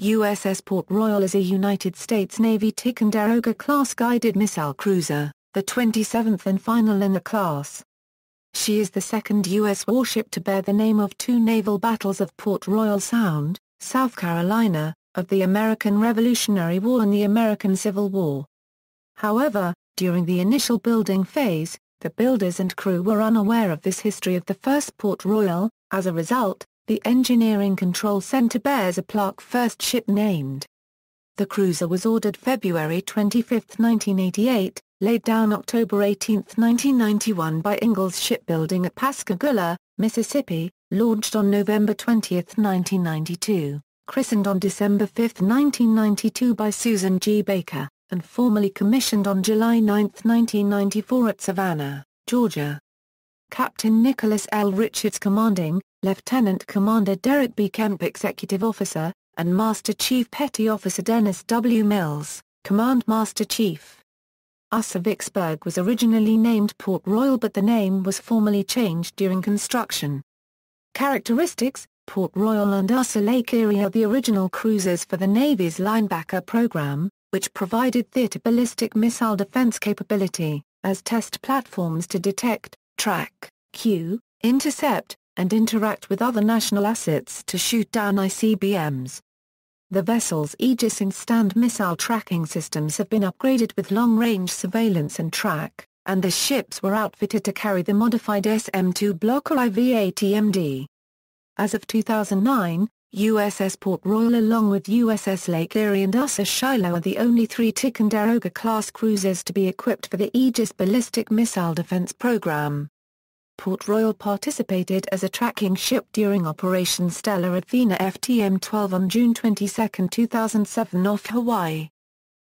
USS Port Royal is a United States Navy Ticonderoga-class guided missile cruiser, the 27th and final in the class. She is the second U.S. warship to bear the name of two naval battles of Port Royal Sound, South Carolina, of the American Revolutionary War and the American Civil War. However, during the initial building phase, the builders and crew were unaware of this history of the first Port Royal, as a result, the Engineering Control Center bears a plaque first ship named. The cruiser was ordered February 25, 1988, laid down October 18, 1991 by Ingalls Shipbuilding at Pascagoula, Mississippi, launched on November 20, 1992, christened on December 5, 1992 by Susan G. Baker, and formally commissioned on July 9, 1994 at Savannah, Georgia. Captain Nicholas L. Richards commanding, Lieutenant Commander Derek B. Kemp Executive Officer, and Master Chief Petty Officer Dennis W. Mills, Command Master Chief. USS Vicksburg was originally named Port Royal but the name was formally changed during construction. Characteristics Port Royal and USS Lake Erie are the original cruisers for the Navy's Linebacker program, which provided theater ballistic missile defense capability, as test platforms to detect, track, cue, intercept, and interact with other national assets to shoot down ICBMs. The vessel's Aegis and Standard missile tracking systems have been upgraded with long-range surveillance and track, and the ships were outfitted to carry the modified SM-2 Blocker IV-ATMD. As of 2009, USS Port Royal along with USS Lake Erie and USS Shiloh are the only three Ticonderoga-class cruisers to be equipped for the Aegis Ballistic Missile Defense Program. Port Royal participated as a tracking ship during Operation Stellar Athena FTM-12 on June 22, 2007 off Hawaii.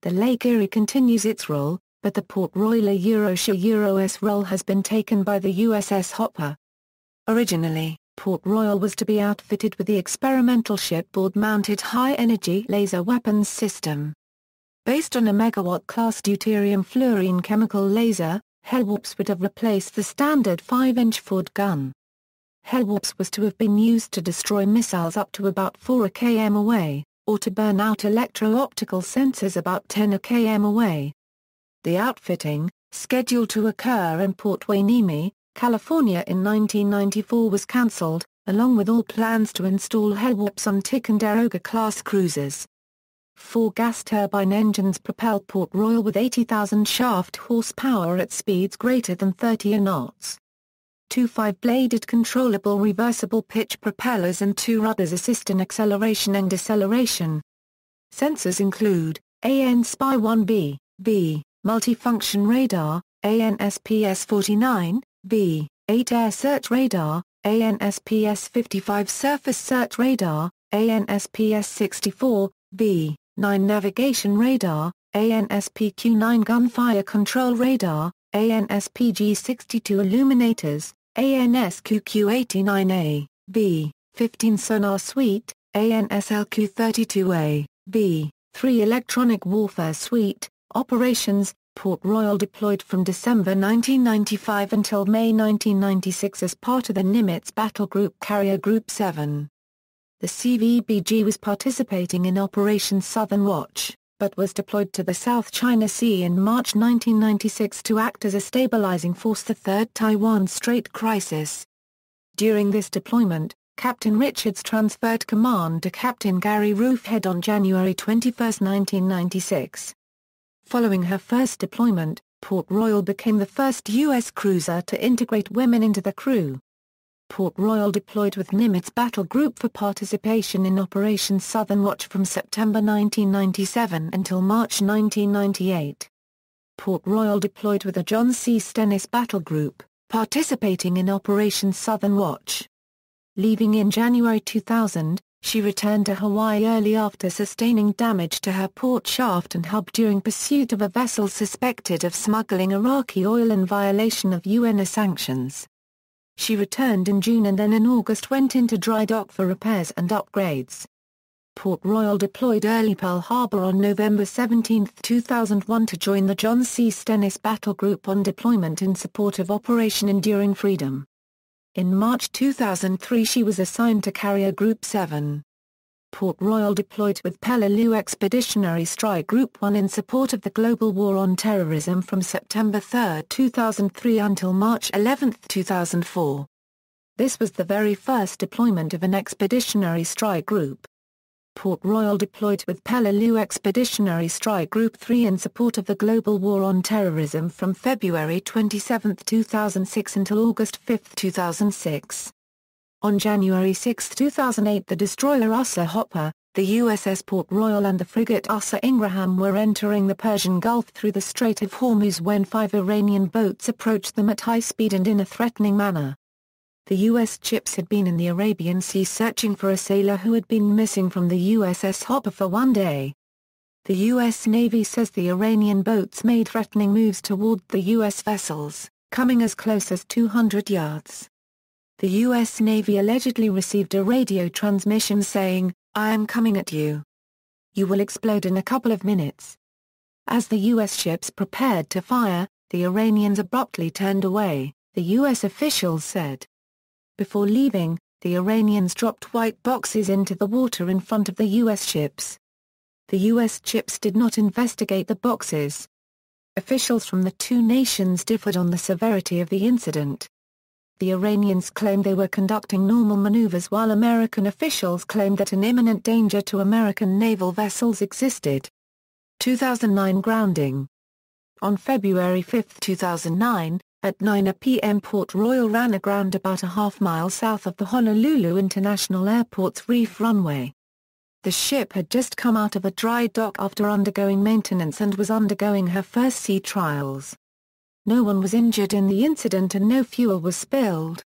The Lake Erie continues its role, but the Port Royal Eurosha Euros role has been taken by the USS Hopper. Originally, Port Royal was to be outfitted with the experimental shipboard-mounted high-energy laser weapons system. Based on a megawatt-class deuterium fluoride chemical laser, Hellwarps would have replaced the standard 5-inch Ford gun. Hellwarps was to have been used to destroy missiles up to about 4 km away, or to burn out electro-optical sensors about 10 km away. The outfitting, scheduled to occur in Port Hueneme, California in 1994 was cancelled, along with all plans to install Hellwarps on Ticonderoga-class cruisers. Four gas turbine engines propel Port Royal with 80,000 shaft horsepower at speeds greater than 30 knots. Two five-bladed controllable reversible pitch propellers and two rudders assist in acceleration and deceleration. Sensors include, AN-SPY-1B, B, multifunction radar, ANSPS-49, B, 8 air search radar, ANSPS-55 surface search radar, ANSPS-64, B, 9 Navigation Radar, ANSPQ-9 Gunfire Control Radar, ANSPG-62 Illuminators, ANSQQ-89A, B, 15 Sonar Suite, ANSLQ-32A, B, 3 Electronic Warfare Suite, Operations, Port Royal deployed from December 1995 until May 1996 as part of the Nimitz Battle Group Carrier Group 7. The CVBG was participating in Operation Southern Watch, but was deployed to the South China Sea in March 1996 to act as a stabilizing force the Third Taiwan Strait crisis. During this deployment, Captain Richards transferred command to Captain Gary Roughead on January 21, 1996. Following her first deployment, Port Royal became the first U.S. cruiser to integrate women into the crew. Port Royal deployed with Nimitz Battle Group for participation in Operation Southern Watch from September 1997 until March 1998. Port Royal deployed with the John C. Stennis Battle Group, participating in Operation Southern Watch. Leaving in January 2000, she returned to Hawaii early after sustaining damage to her port shaft and hub during pursuit of a vessel suspected of smuggling Iraqi oil in violation of UN sanctions. She returned in June and then in August went into dry dock for repairs and upgrades. Port Royal deployed early Pearl Harbor on November 17, 2001 to join the John C. Stennis Battle Group on deployment in support of Operation Enduring Freedom. In March 2003 she was assigned to Carrier Group 7. Port Royal deployed with Peleliu Expeditionary Strike Group 1 in support of the global war on terrorism from September 3, 2003 until March 11, 2004. This was the very first deployment of an expeditionary strike group. Port Royal deployed with Peleliu Expeditionary Strike Group 3 in support of the global war on terrorism from February 27, 2006 until August 5, 2006. On January 6, 2008 the destroyer USS Hopper, the USS Port Royal and the frigate USS Ingraham were entering the Persian Gulf through the Strait of Hormuz when five Iranian boats approached them at high speed and in a threatening manner. The U.S. ships had been in the Arabian Sea searching for a sailor who had been missing from the USS Hopper for one day. The U.S. Navy says the Iranian boats made threatening moves toward the U.S. vessels, coming as close as 200 yards. The U.S. Navy allegedly received a radio transmission saying, I am coming at you. You will explode in a couple of minutes. As the U.S. ships prepared to fire, the Iranians abruptly turned away, the U.S. officials said. Before leaving, the Iranians dropped white boxes into the water in front of the U.S. ships. The U.S. ships did not investigate the boxes. Officials from the two nations differed on the severity of the incident. The Iranians claimed they were conducting normal maneuvers while American officials claimed that an imminent danger to American naval vessels existed. 2009 grounding On February 5, 2009, at 9 p.m. Port Royal ran aground about a half mile south of the Honolulu International Airport's reef runway. The ship had just come out of a dry dock after undergoing maintenance and was undergoing her first sea trials. No one was injured in the incident and no fuel was spilled.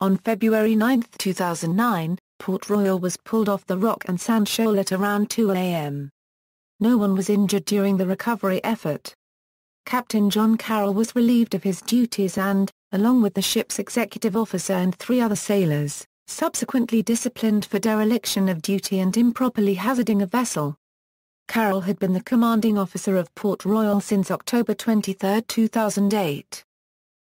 On February 9, 2009, Port Royal was pulled off the rock and sand shoal at around 2 a.m. No one was injured during the recovery effort. Captain John Carroll was relieved of his duties and, along with the ship's executive officer and three other sailors, subsequently disciplined for dereliction of duty and improperly hazarding a vessel. Carroll had been the commanding officer of Port Royal since October 23, 2008.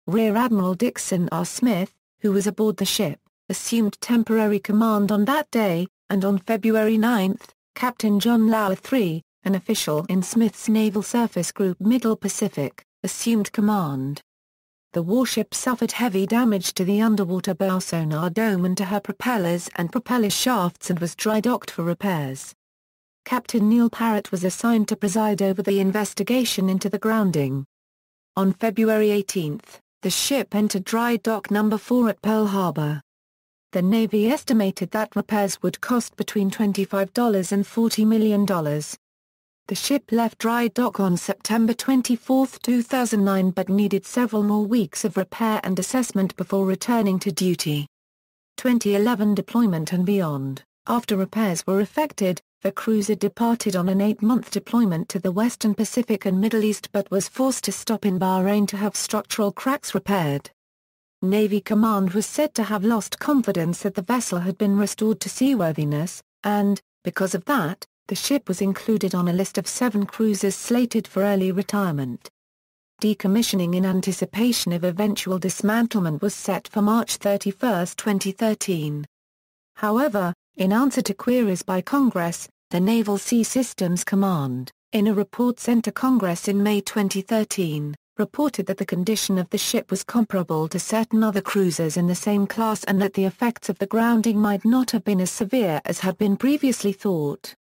Rear Admiral Dixon R. Smith, who was aboard the ship, assumed temporary command on that day, and on February 9, Captain John Lauer III, an official in Smith's Naval Surface Group Middle Pacific, assumed command. The warship suffered heavy damage to the underwater bow sonar dome and to her propellers and propeller shafts and was dry docked for repairs. Captain Neil Parrott was assigned to preside over the investigation into the grounding. On February 18, the ship entered dry dock number 4 at Pearl Harbor. The Navy estimated that repairs would cost between $25 and $40 million. The ship left dry dock on September 24, 2009 but needed several more weeks of repair and assessment before returning to duty. 2011 deployment and beyond, after repairs were effected, the cruiser departed on an eight-month deployment to the Western Pacific and Middle East but was forced to stop in Bahrain to have structural cracks repaired. Navy Command was said to have lost confidence that the vessel had been restored to seaworthiness, and, because of that, the ship was included on a list of seven cruisers slated for early retirement. Decommissioning in anticipation of eventual dismantlement was set for March 31, 2013. However, in answer to queries by Congress, the Naval Sea Systems Command, in a report sent to Congress in May 2013, reported that the condition of the ship was comparable to certain other cruisers in the same class and that the effects of the grounding might not have been as severe as had been previously thought.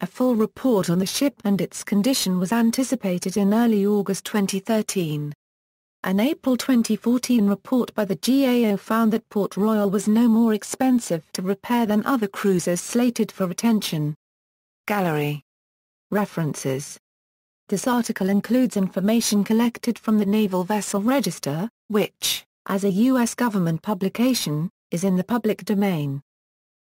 A full report on the ship and its condition was anticipated in early August 2013. An April 2014 report by the GAO found that Port Royal was no more expensive to repair than other cruisers slated for retention. Gallery References This article includes information collected from the Naval Vessel Register, which, as a U.S. government publication, is in the public domain.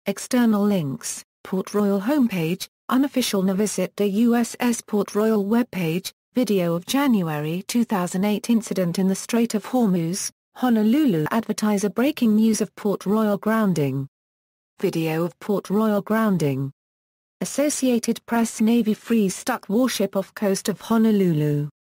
External links, Port Royal homepage, Unofficial Novisit de USS Port Royal webpage, video of January 2008 incident in the Strait of Hormuz, Honolulu advertiser breaking news of Port Royal grounding. Video of Port Royal grounding. Associated Press Navy frees stuck warship off coast of Honolulu.